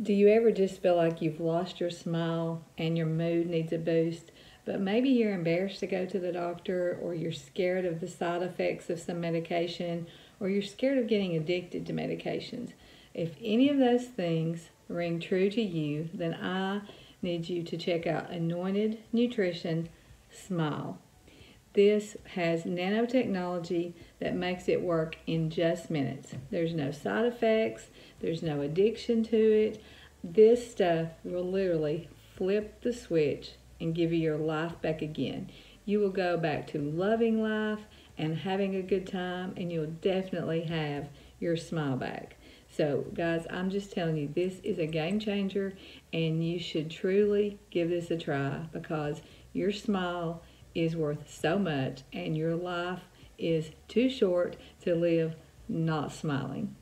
Do you ever just feel like you've lost your smile and your mood needs a boost? But maybe you're embarrassed to go to the doctor, or you're scared of the side effects of some medication, or you're scared of getting addicted to medications. If any of those things ring true to you, then I need you to check out Anointed Nutrition Smile. This has nanotechnology that makes it work in just minutes. There's no side effects, there's no addiction to it. This stuff will literally flip the switch and give you your life back again. You will go back to loving life and having a good time, and you'll definitely have your smile back. So, guys, I'm just telling you, this is a game changer, and you should truly give this a try because your smile is worth so much, and your life is too short to live not smiling.